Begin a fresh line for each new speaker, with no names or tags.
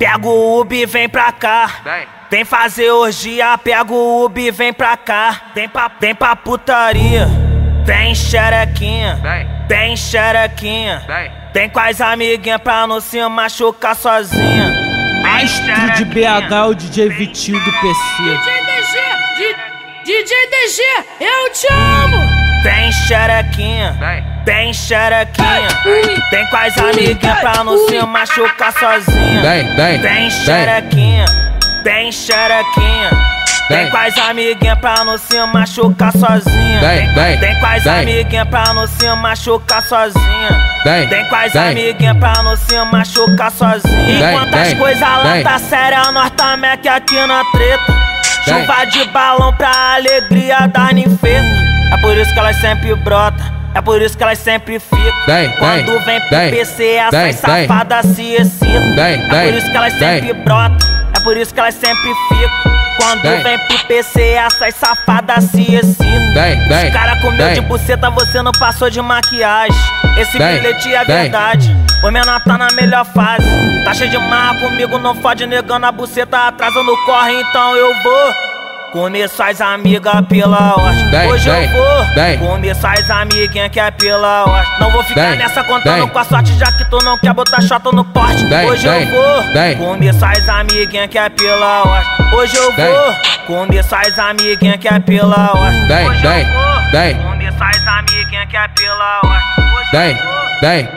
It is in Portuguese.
Pega o Ubi, vem pra cá.
Vem.
Fazer orgia, pega o Ubi, vem pra cá. Vem pra, vem pra putaria. Vem xerequinha.
Vem.
Vem xerequinha.
Vem.
Vem com as amiguinhas pra não se machucar sozinha.
Astro de BH, o DJ Vitinho do PC.
DJ DG, DJ DG, eu te amo!
Vem xerequinha.
Vem
xerequinha. Vem com as amiguinhas pra não se machucar sozinha.
Vem, Vem
vem. xerequinha. Vem xerequinha. Vem
Vem.
com as amiguinhas pra não se machucar sozinha.
Vem, vem,
Vem com as amiguinhas pra não se machucar sozinha.
Vem,
Vem com as amiguinhas pra não se machucar sozinha. Enquanto as coisas lá tá séria, nós tá mec aqui na treta. Chuva de balão pra alegria da ninfeta. É por isso que elas sempre brotam. É por isso que elas sempre ficam. Quando
vem,
pro PC, essas
vem.
safadas se excitam. É por isso que elas sempre brotam. É por isso que elas sempre ficam. Quando
Vem.
pro PC, essas safadas se excitam. Os cara comeu de buceta, você não passou de maquiagem. Esse bilhete é verdade. O menor tá na melhor fase. Tá cheio de marra comigo, não fode negando a buceta atrasando corre, então eu vou. Comer suas amigas pela ordem.
Vem,
Hoje
vem,
eu vou
vem.
comer suas amiguinhas que é pela ordem. Não vou ficar
Vem,
nessa contando com a sorte, já que tu não quer botar shot no porte. Hoje eu vou
vem.
comer suas amiguinhas que é pela ordem. Hoje eu vou comer suas amiguinhas que é pela ordem.
Vem,
Hoje eu
vem,
vou
vem.
comer suas amiguinhas que é pela ordem. Hoje eu
Vem,
vou
vem.